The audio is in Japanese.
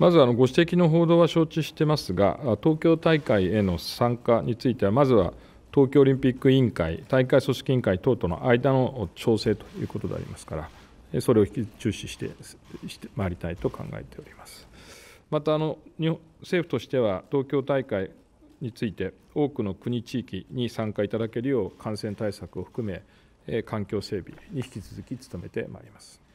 まずあのご指摘の報道は承知してますが、東京大会への参加については、まずは東京オリンピック委員会、大会組織委員会等との間の調整ということでありますから、それを引き注視してまいりたいと考えております。またあの、政府としては、東京大会について、多くの国、地域に参加いただけるよう、感染対策を含め、環境整備に引き続き努めてまいります。